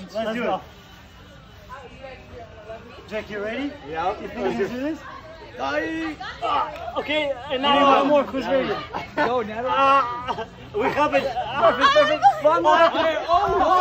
Let's, Let's do go. it. Jack, you ready? Yeah. You think you can do this? Uh, okay, and now one more, who's ready? Go, Natalie. Uh, We have it. perfect, perfect. One more. Oh, Oh, oh